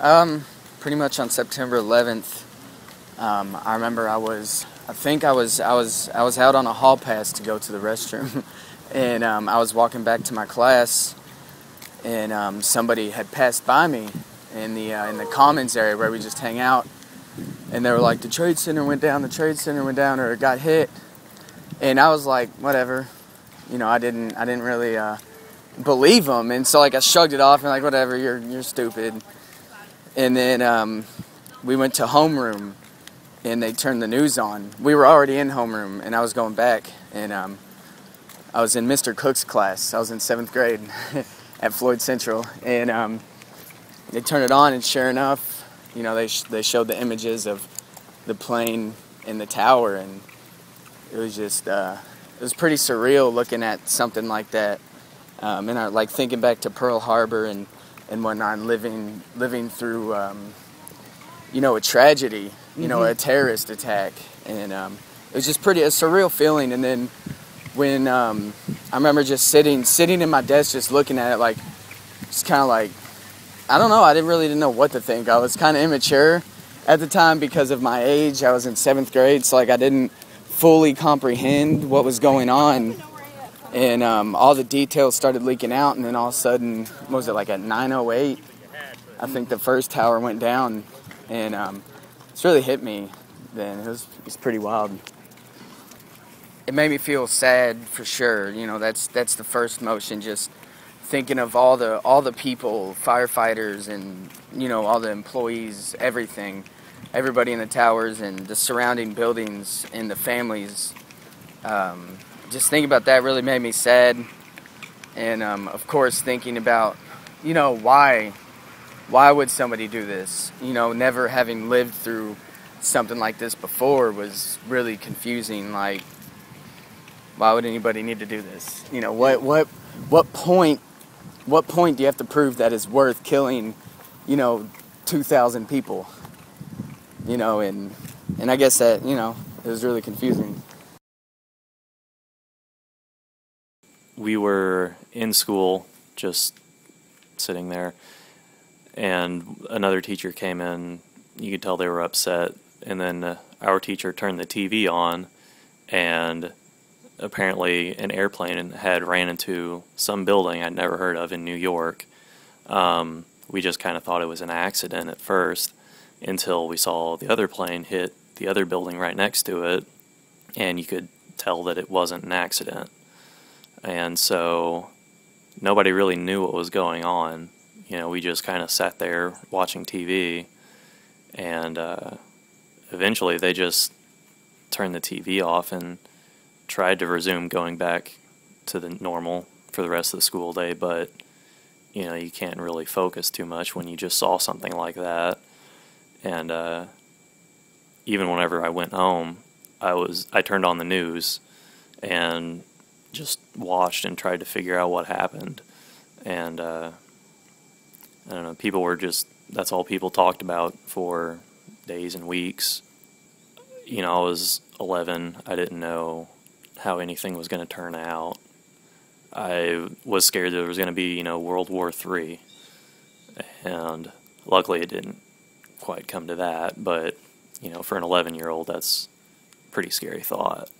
Um, pretty much on September 11th. Um, I remember I was, I think I was, I was, I was out on a hall pass to go to the restroom, and um, I was walking back to my class, and um, somebody had passed by me in the uh, in the commons area where we just hang out, and they were like, "The trade center went down. The trade center went down, or it got hit," and I was like, "Whatever," you know. I didn't, I didn't really uh, believe them, and so like I shrugged it off and like, "Whatever, you're you're stupid." And then um, we went to homeroom and they turned the news on. We were already in homeroom and I was going back and um, I was in Mr. Cook's class. I was in seventh grade at Floyd Central and um, they turned it on and sure enough, you know, they, sh- they showed the images of the plane in the tower and it was just, uh, it was pretty surreal looking at something like that. Um, and I like thinking back to Pearl Harbor and and whatnot, living living through um, you know a tragedy, you mm-hmm. know a terrorist attack, and um, it was just pretty a surreal feeling. And then when um, I remember just sitting sitting in my desk, just looking at it, like just kind of like I don't know, I didn't really didn't know what to think. I was kind of immature at the time because of my age. I was in seventh grade, so like I didn't fully comprehend what was going on and um, all the details started leaking out and then all of a sudden what was it like at 908 i think the first tower went down. And um, it's really hit me then. It was, it was pretty wild. It made me feel sad for sure. You know that's that's the first motion just thinking of all the all the people firefighters and you know all the employees everything. Everybody in the towers and the surrounding buildings and the families. Um, just thinking about that really made me sad. And um, of course, thinking about, you know, why, why would somebody do this? You know, never having lived through something like this before was really confusing. Like, why would anybody need to do this? You know, what, what, what point, what point do you have to prove that it's worth killing, you know, two thousand people? You know, and and I guess that you know it was really confusing. We were in school just sitting there and another teacher came in. You could tell they were upset. And then uh, our teacher turned the tv on and apparently an airplane had ran into some building i'd never heard of in new york. Um, we just kind of thought it was an accident at first until we saw the other plane hit the other building right next to it and you could tell that it wasn't an accident and so nobody really knew what was going on. You know, we just kind of sat there watching TV, and uh, eventually they just turned the TV off and tried to resume going back to the normal for the rest of the school day, but you know, you can't really focus too much when you just saw something like that. And uh, even whenever I went home, I was I turned on the news and just watched and tried to figure out what happened. And uh, I don't know, people were just, that's all people talked about for days and weeks. You know, I was 11, I didn't know how anything was going to turn out. I was scared there was going to be, you know, World War III. And luckily it didn't quite come to that, but, you know, for an 11 year old, that's pretty scary thought.